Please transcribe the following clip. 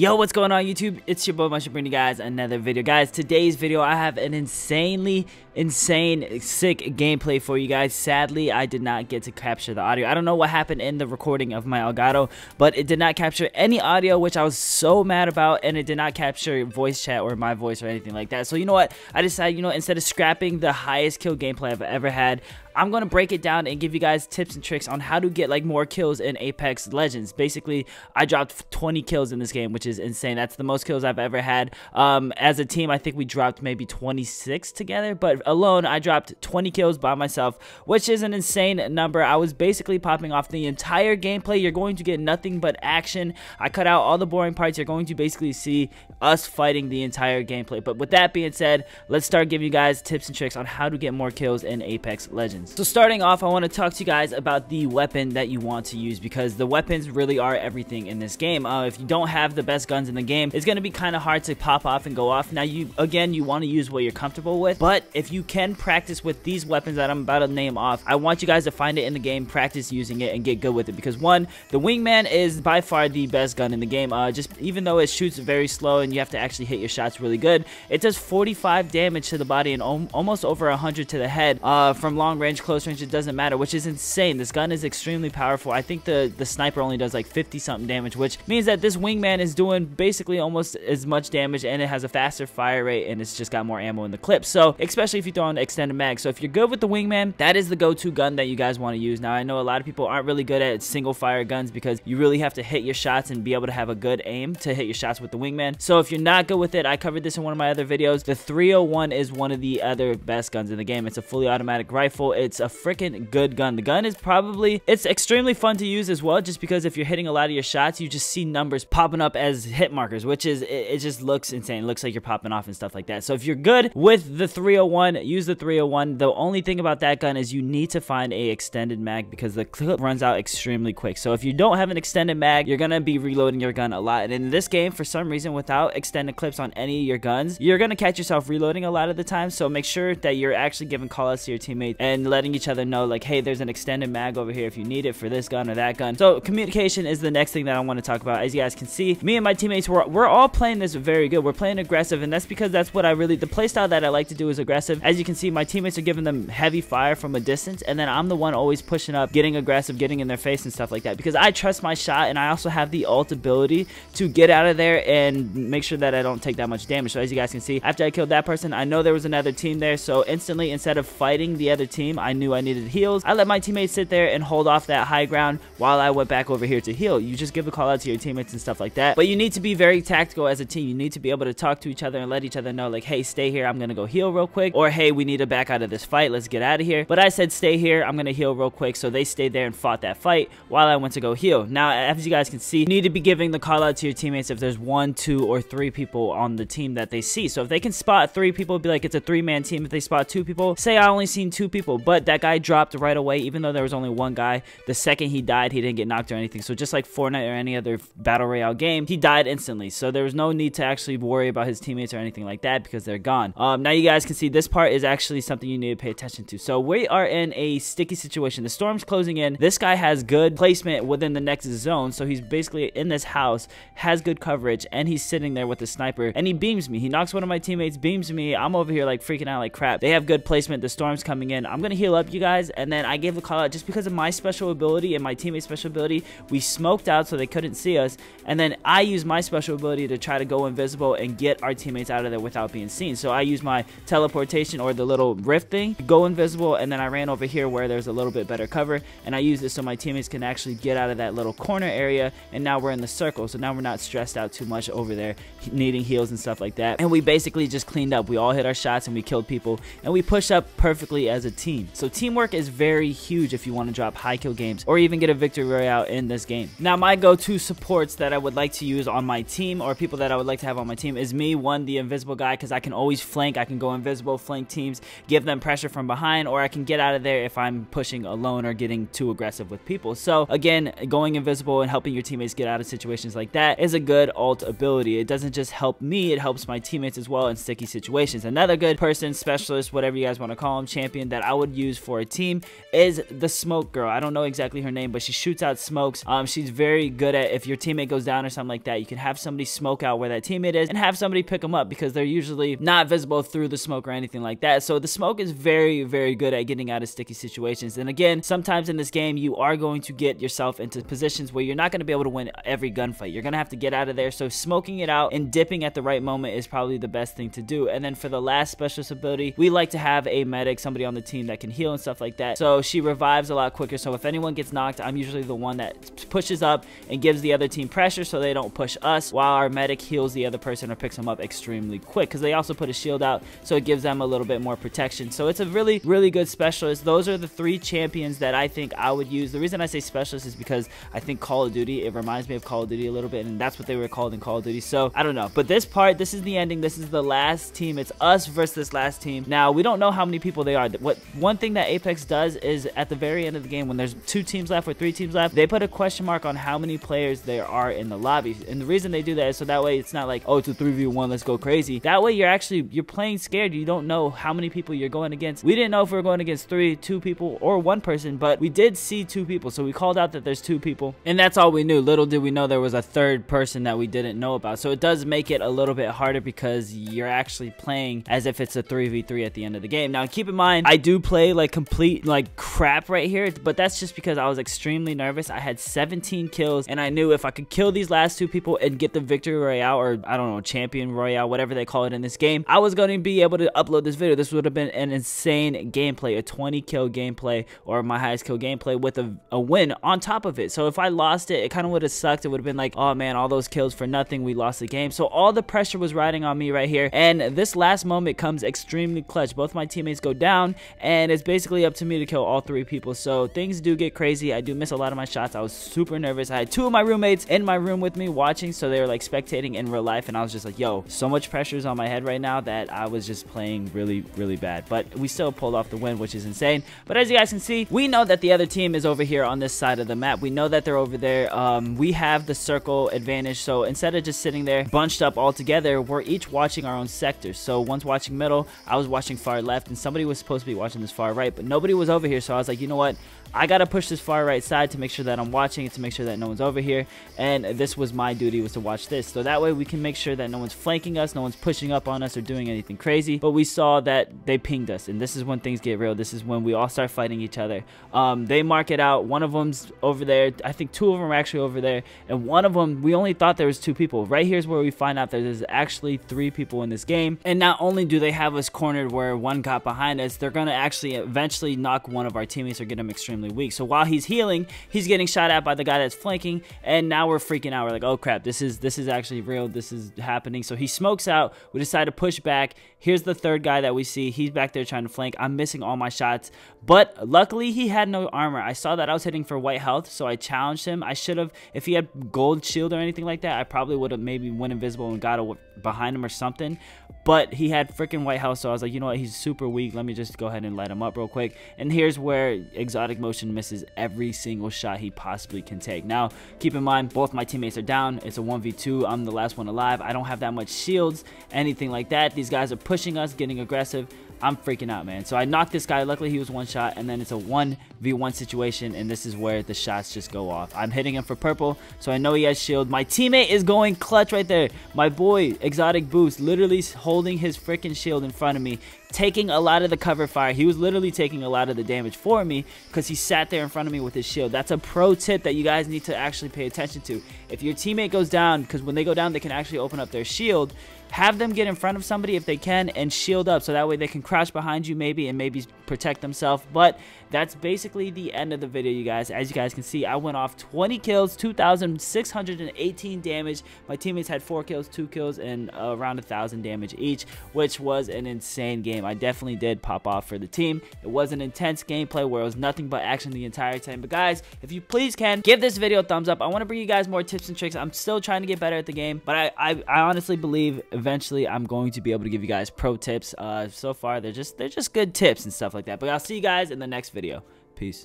Yo, what's going on YouTube? It's your boy Motion bringing you guys another video. Guys, today's video I have an insanely, insane, sick gameplay for you guys. Sadly, I did not get to capture the audio. I don't know what happened in the recording of my Elgato, but it did not capture any audio, which I was so mad about, and it did not capture voice chat or my voice or anything like that. So you know what? I decided, you know, instead of scrapping the highest kill gameplay I've ever had, I'm going to break it down and give you guys tips and tricks on how to get like more kills in Apex Legends. Basically, I dropped 20 kills in this game, which is insane. That's the most kills I've ever had. Um, as a team, I think we dropped maybe 26 together, but alone, I dropped 20 kills by myself, which is an insane number. I was basically popping off the entire gameplay. You're going to get nothing but action. I cut out all the boring parts. You're going to basically see us fighting the entire gameplay. But with that being said, let's start giving you guys tips and tricks on how to get more kills in Apex Legends weapons. So starting off, I want to talk to you guys about the weapon that you want to use because the weapons really are everything in this game. Uh, if you don't have the best guns in the game, it's going to be kind of hard to pop off and go off. Now, you again, you want to use what you're comfortable with, but if you can practice with these weapons that I'm about to name off, I want you guys to find it in the game, practice using it, and get good with it because one, the Wingman is by far the best gun in the game. Uh, just even though it shoots very slow and you have to actually hit your shots really good, it does 45 damage to the body and almost over 100 to the head uh, from long range range, close range, it doesn't matter, which is insane. This gun is extremely powerful. I think the, the sniper only does like 50 something damage, which means that this wingman is doing basically almost as much damage and it has a faster fire rate and it's just got more ammo in the clip. So, especially if you throw on extended mag. So, if you're good with the wingman, that is the go-to gun that you guys want to use. Now, I know a lot of people aren't really good at single fire guns because you really have to hit your shots and be able to have a good aim to hit your shots with the wingman. So, if you're not good with it, I covered this in one of my other videos. The 301 is one of the other best guns in the game. It's a fully automatic rifle it's a freaking good gun. The gun is probably, it's extremely fun to use as well, just because if you're hitting a lot of your shots, you just see numbers popping up as hit markers, which is, it, it just looks insane. It looks like you're popping off and stuff like that. So if you're good with the 301, use the 301. The only thing about that gun is you need to find a extended mag because the clip runs out extremely quick. So if you don't have an extended mag, you're going to be reloading your gun a lot. And in this game, for some reason, without extended clips on any of your guns, you're going to catch yourself reloading a lot of the time. So make sure that you're actually giving callouts to your teammates and letting each other know like, hey, there's an extended mag over here if you need it for this gun or that gun. So communication is the next thing that I want to talk about. As you guys can see, me and my teammates, we're, we're all playing this very good. We're playing aggressive, and that's because that's what I really, the playstyle that I like to do is aggressive. As you can see, my teammates are giving them heavy fire from a distance, and then I'm the one always pushing up, getting aggressive, getting in their face and stuff like that because I trust my shot, and I also have the ult ability to get out of there and make sure that I don't take that much damage. So as you guys can see, after I killed that person, I know there was another team there, so instantly, instead of fighting the other team, I knew I needed heals. I let my teammates sit there and hold off that high ground while I went back over here to heal. You just give a call out to your teammates and stuff like that. But you need to be very tactical as a team. You need to be able to talk to each other and let each other know like, hey, stay here. I'm going to go heal real quick. Or, hey, we need to back out of this fight. Let's get out of here. But I said stay here. I'm going to heal real quick. So they stayed there and fought that fight while I went to go heal. Now, as you guys can see, you need to be giving the call out to your teammates if there's one, two, or three people on the team that they see. So if they can spot three people, be like, it's a three-man team. If they spot two people, say I only seen two people, but that guy dropped right away, even though there was only one guy. The second he died, he didn't get knocked or anything. So just like Fortnite or any other Battle Royale game, he died instantly. So there was no need to actually worry about his teammates or anything like that because they're gone. Um, now you guys can see this part is actually something you need to pay attention to. So we are in a sticky situation. The storm's closing in. This guy has good placement within the next zone. So he's basically in this house, has good coverage, and he's sitting there with a sniper. And he beams me. He knocks one of my teammates, beams me. I'm over here like freaking out like crap. They have good placement. The storm's coming in. I'm going to heal up you guys. And then I gave the call out just because of my special ability and my teammate's special ability. We smoked out so they couldn't see us. And then I used my special ability to try to go invisible and get our teammates out of there without being seen. So I used my teleportation or the little rift thing, go invisible, and then I ran over here where there's a little bit better cover. And I used it so my teammates can actually get out of that little corner area. And now we're in the circle. So now we're not stressed out too much over there needing heals and stuff like that. And we basically just cleaned up. We all hit our shots and we killed people. And we pushed up perfectly as a team. So teamwork is very huge if you want to drop high kill games or even get a victory royale in this game. Now my go-to supports that I would like to use on my team or people that I would like to have on my team is me, one, the invisible guy because I can always flank. I can go invisible, flank teams, give them pressure from behind or I can get out of there if I'm pushing alone or getting too aggressive with people. So again, going invisible and helping your teammates get out of situations like that is a good ult ability. It doesn't just help me, it helps my teammates as well in sticky situations. Another good person, specialist, whatever you guys want to call him, champion that I would would use for a team is the smoke girl. I don't know exactly her name, but she shoots out smokes. Um, she's very good at if your teammate goes down or something like that, you can have somebody smoke out where that teammate is and have somebody pick them up because they're usually not visible through the smoke or anything like that. So the smoke is very, very good at getting out of sticky situations. And again, sometimes in this game, you are going to get yourself into positions where you're not going to be able to win every gunfight. You're going to have to get out of there. So smoking it out and dipping at the right moment is probably the best thing to do. And then for the last specialist ability, we like to have a medic, somebody on the team that can heal and stuff like that. So she revives a lot quicker. So if anyone gets knocked, I'm usually the one that pushes up and gives the other team pressure so they don't push us while our medic heals the other person or picks them up extremely quick because they also put a shield out so it gives them a little bit more protection. So it's a really, really good specialist. Those are the three champions that I think I would use. The reason I say specialist is because I think Call of Duty, it reminds me of Call of Duty a little bit and that's what they were called in Call of Duty. So I don't know. But this part, this is the ending. This is the last team. It's us versus this last team. Now, we don't know how many people they are. What One thing that Apex does is at the very end of the game, when there's two teams left or three teams left, they put a question mark on how many players there are in the lobby. And the reason they do that is so that way it's not like, oh, it's a 3v1, let's go crazy. That way you're actually, you're playing scared. You don't know how many people you're going against. We didn't know if we were going against three, two people, or one person, but we did see two people. So we called out that there's two people. And that's all we knew. Little did we know there was a third person that we didn't know about. So it does make it a little bit harder because you're actually playing as if it's a 3v3 at the end of the game. Now, keep in mind, I do play like complete like crap right here, but that's just because I was extremely nervous. I had 17 kills, and I knew if I could kill these last two people and get the victory royale, or I don't know, champion royale, whatever they call it in this game, I was going to be able to upload this video. This would have been an insane gameplay, a 20 kill gameplay, or my highest kill gameplay with a, a win on top of it. So if I lost it, it kind of would have sucked. It would have been like, oh man, all those kills for nothing. We lost the game. So all the pressure was riding on me right here. And this last moment comes extremely clutch. Both my teammates go down, and it's basically up to me to kill all three people. So things do get crazy. I do miss a lot of my shots. I was super nervous. I had two of my roommates in my room with me watching, so they were like spectating in real life, and I was just like, yo, so much pressure is on my head right now that I was just playing really, really bad. But we still pulled off the win, which is insane. But as you guys can see, we know that the other team is over here on this side of the map. We know that they're over there. Um, we have the circle advantage, so instead of just sitting there bunched up all together, we're each watching our own sectors. So one's watching middle, I was watching far left, and somebody was supposed to be watching this far right, but nobody was over here, so I was like, you know what? I gotta push this far right side to make sure that I'm watching it, to make sure that no one's over here. And this was my duty was to watch this. So that way we can make sure that no one's flanking us, no one's pushing up on us or doing anything crazy. But we saw that they pinged us. And this is when things get real. This is when we all start fighting each other. Um, they mark it out. One of them's over there. I think two of them are actually over there. And one of them, we only thought there was two people. Right here's where we find out that there's actually three people in this game. And not only do they have us cornered where one got behind us, they're to actually eventually knock one of our teammates or get him extremely weak. So while he's healing, he's getting shot at by the guy that's flanking, and now we're freaking out. We're like, oh crap, this is this is actually real. This is happening. So he smokes out. We decide to push back. Here's the third guy that we see. He's back there trying to flank. I'm missing all my shots, but luckily he had no armor. I saw that I was hitting for white health, so I challenged him. I should have, if he had gold shield or anything like that, I probably would have maybe went invisible and got behind him or something. But he had freaking white House, so I was like, you know what, he's super weak. Let me just go ahead and light him up real quick. And here's where exotic motion misses every single shot he possibly can take. Now, keep in mind, both my teammates are down. It's a 1v2. I'm the last one alive. I don't have that much shields, anything like that. These guys are pushing us, getting aggressive. I'm freaking out, man. So I knocked this guy. Luckily, he was one shot, and then it's a 1v1 situation, and this is where the shots just go off. I'm hitting him for purple, so I know he has shield. My teammate is going clutch right there. My boy, Exotic Boost, literally holding his freaking shield in front of me, taking a lot of the cover fire. He was literally taking a lot of the damage for me because he sat there in front of me with his shield. That's a pro tip that you guys need to actually pay attention to. If your teammate goes down, because when they go down, they can actually open up their shield, have them get in front of somebody if they can and shield up so that way they can crouch behind you maybe and maybe protect themselves but that's basically the end of the video you guys as you guys can see i went off 20 kills 2618 damage my teammates had four kills two kills and around a thousand damage each which was an insane game i definitely did pop off for the team it was an intense gameplay where it was nothing but action the entire time but guys if you please can give this video a thumbs up i want to bring you guys more tips and tricks i'm still trying to get better at the game but i i, I honestly believe eventually I'm going to be able to give you guys pro tips. Uh, so far, they're just they're just good tips and stuff like that. But I'll see you guys in the next video. Peace.